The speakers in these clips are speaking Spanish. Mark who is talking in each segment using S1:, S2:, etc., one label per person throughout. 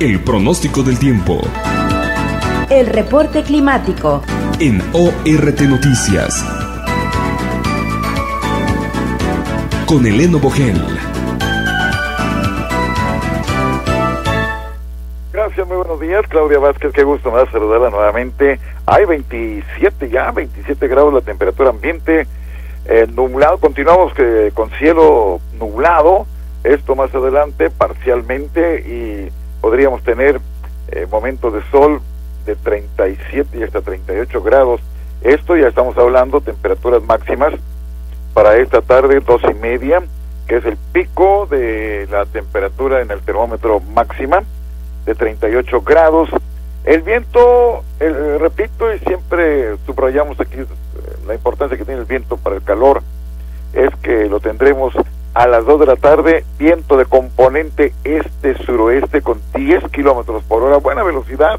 S1: El pronóstico del tiempo.
S2: El reporte climático.
S1: En ORT Noticias. Con Eleno Bogel.
S3: Gracias, muy buenos días. Claudia Vázquez, qué gusto me da saludarla nuevamente. Hay 27 ya, 27 grados la temperatura ambiente. Eh, nublado, continuamos que, con cielo nublado. Esto más adelante, parcialmente, y podríamos tener eh, momentos de sol de 37 y hasta 38 grados. Esto ya estamos hablando temperaturas máximas para esta tarde, dos y media, que es el pico de la temperatura en el termómetro máxima de 38 grados. El viento, el, repito, y siempre subrayamos aquí eh, la importancia que tiene el viento para el calor, es que lo tendremos a las 2 de la tarde, viento de componente este-suroeste con 10 kilómetros por hora, buena velocidad,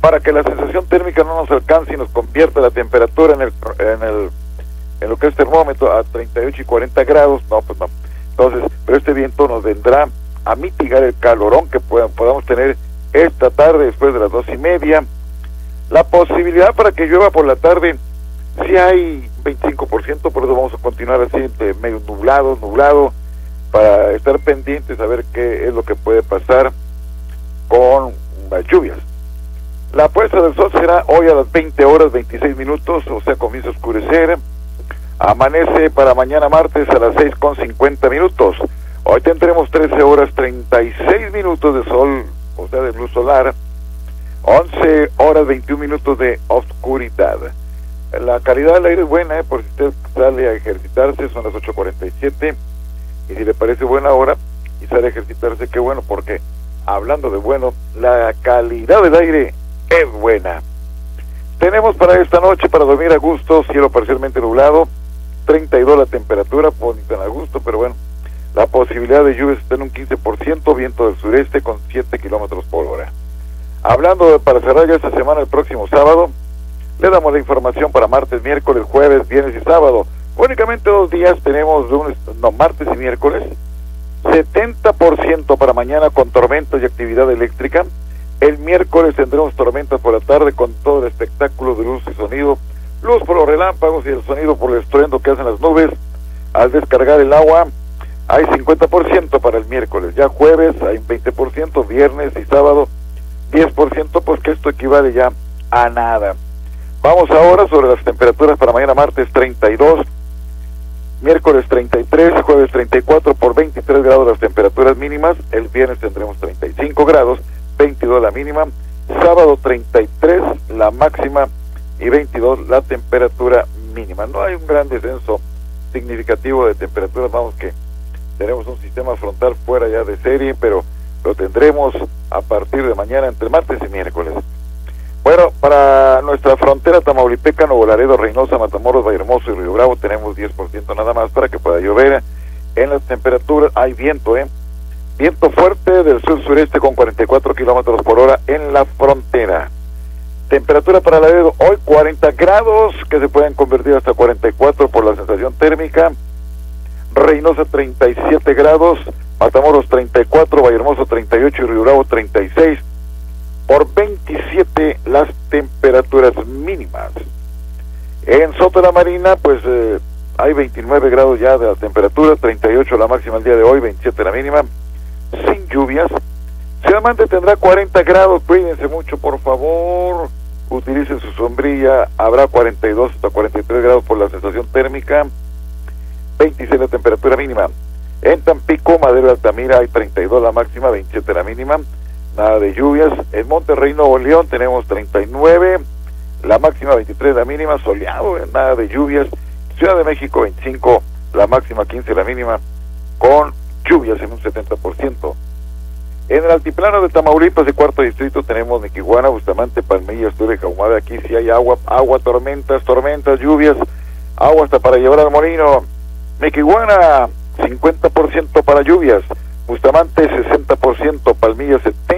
S3: para que la sensación térmica no nos alcance y nos convierta la temperatura en el, en el en lo que es termómetro a 38 y 40 grados, no, pues no. Entonces, pero este viento nos vendrá a mitigar el calorón que podamos tener esta tarde después de las dos y media. La posibilidad para que llueva por la tarde, si hay 25%, por eso vamos a continuar así, medio nublado, nublado, para estar pendientes a ver qué es lo que puede pasar con las lluvias. La puesta del sol será hoy a las 20 horas 26 minutos, o sea, comienza a oscurecer. Amanece para mañana martes a las 6 con 50 minutos. Hoy tendremos 13 horas 36 minutos de sol, o sea, de luz solar, 11 horas 21 minutos de oscuridad. La calidad del aire es buena, ¿eh? por si usted sale a ejercitarse, son las 8.47, y si le parece buena hora y sale a ejercitarse, qué bueno, porque hablando de bueno, la calidad del aire es buena. Tenemos para esta noche, para dormir a gusto, cielo parcialmente nublado, 32 la temperatura, bonito en a gusto, pero bueno, la posibilidad de lluvias está en un 15%, viento del sureste con 7 kilómetros por hora. Hablando de para cerrar esta semana, el próximo sábado, le damos la información para martes, miércoles, jueves, viernes y sábado. Únicamente dos días tenemos lunes, no, martes y miércoles. 70% para mañana con tormentas y actividad eléctrica. El miércoles tendremos tormentas por la tarde con todo el espectáculo de luz y sonido. Luz por los relámpagos y el sonido por el estruendo que hacen las nubes. Al descargar el agua, hay 50% para el miércoles, ya jueves hay 20%, viernes y sábado 10%, pues que esto equivale ya a nada. Vamos ahora sobre las temperaturas para mañana martes 32, miércoles 33, jueves 34 por 23 grados las temperaturas mínimas, el viernes tendremos 35 grados, 22 la mínima, sábado 33 la máxima y 22 la temperatura mínima. No hay un gran descenso significativo de temperaturas, vamos que tenemos un sistema frontal fuera ya de serie, pero lo tendremos a partir de mañana entre martes y miércoles. Bueno, para nuestra frontera Tamaulipeca, Nuevo Laredo, Reynosa, Matamoros, Hermoso y Río Bravo tenemos 10% nada más para que pueda llover. En las temperaturas hay viento, ¿eh? Viento fuerte del sur-sureste con 44 kilómetros por hora en la frontera. Temperatura para Laredo hoy 40 grados que se pueden convertir hasta 44 por la sensación térmica. Reynosa 37 grados, Matamoros 34, Vallehermoso 38 y Río Bravo 36. Por 27 las temperaturas mínimas. En Soto de la Marina, pues eh, hay 29 grados ya de la temperatura, 38 la máxima el día de hoy, 27 la mínima, sin lluvias. Ciudad Mante tendrá 40 grados, cuídense mucho por favor, utilicen su sombrilla, habrá 42 hasta 43 grados por la sensación térmica. 26 la temperatura mínima. En Tampico, Madero Altamira hay 32 la máxima, 27 la mínima. Nada de lluvias. En Monterrey, Nuevo León tenemos 39, la máxima 23 la mínima, soleado, eh, nada de lluvias. Ciudad de México 25, la máxima 15 la mínima, con lluvias en un 70%. En el altiplano de Tamaulipas, de cuarto distrito, tenemos Niquiguana, Bustamante, Palmilla, Asturias, Caumada. Aquí sí hay agua, agua, tormentas, tormentas, lluvias, agua hasta para llevar al molino. Mequiguana, 50% para lluvias. Bustamante, 60%. Palmilla, 70%.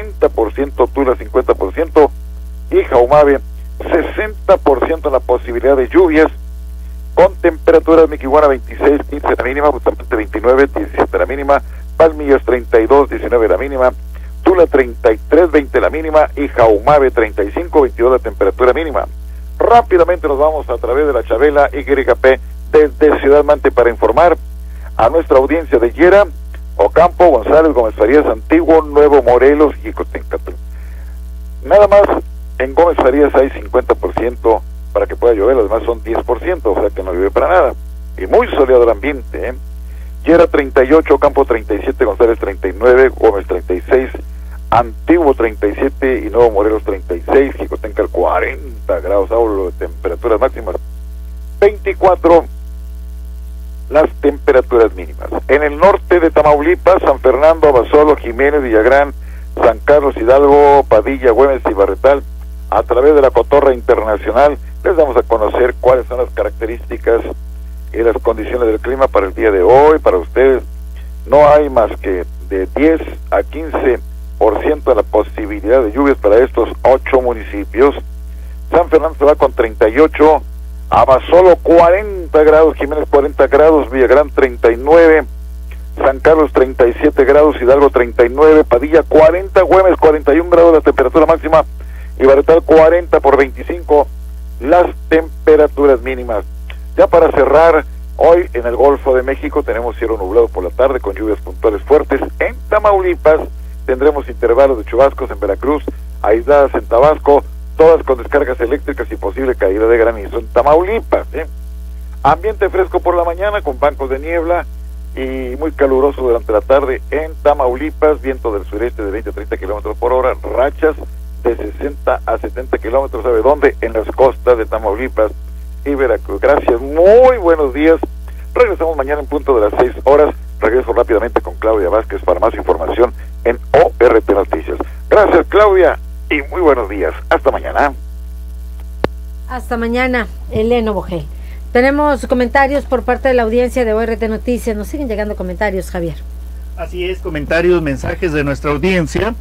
S3: Tula, 50%. Y Jaumave, 60% la posibilidad de lluvias. Con temperaturas Mequiguana 26, 15 la mínima. Bustamante, 29, 17 la mínima. Palmillas, 32, 19 la mínima. Tula Tula 33.20 la mínima y Jaumave 35.22 la temperatura mínima. Rápidamente nos vamos a través de la Chabela YP desde Ciudad Mante para informar a nuestra audiencia de Yera, Ocampo, González, Gómez Farías, Antiguo, Nuevo Morelos y Jicotencatl. Nada más en Gómez Farías hay 50% para que pueda llover, los demás son 10%, o sea que no llueve para nada. Y muy soleado el ambiente, ¿eh? Yera 38, Campo 37, González 39, Gómez 36, Antiguo 37 y Nuevo Morelos 36, Jicotencal 40 grados, hablo de temperaturas máximas 24 las temperaturas mínimas. En el norte de Tamaulipas, San Fernando, Abasolo, Jiménez, Villagrán, San Carlos, Hidalgo, Padilla, Güemes y Barretal, a través de la Cotorra Internacional, les damos a conocer cuáles son las características y las condiciones del clima para el día de hoy, para ustedes. No hay más que de 10 a 15% de la posibilidad de lluvias para estos ocho municipios. San Fernando se va con 38, Abasolo 40 grados, Jiménez 40 grados, Villagrán 39, San Carlos 37 grados, Hidalgo 39, Padilla 40, Güemes 41 grados la temperatura máxima y Baretal 40 por 25 las temperaturas mínimas. Ya para cerrar, hoy en el Golfo de México tenemos cielo nublado por la tarde con lluvias puntuales fuertes. En Tamaulipas tendremos intervalos de chubascos en Veracruz, aisladas en Tabasco, todas con descargas eléctricas y posible caída de granizo en Tamaulipas. ¿eh? Ambiente fresco por la mañana con bancos de niebla y muy caluroso durante la tarde en Tamaulipas, viento del sureste de 20 a 30 kilómetros por hora, rachas de 60 a 70 kilómetros, ¿sabe dónde? En las costas de Tamaulipas y Veracruz. Gracias, muy buenos días. Regresamos mañana en punto de las 6 horas. Regreso rápidamente con Claudia Vázquez para más información en ORT Noticias. Gracias, Claudia y muy buenos días. Hasta mañana.
S4: Hasta mañana, Eleno Bogel. Tenemos comentarios por parte de la audiencia de ORT Noticias. Nos siguen llegando comentarios, Javier.
S5: Así es, comentarios, mensajes de nuestra audiencia.